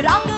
it off.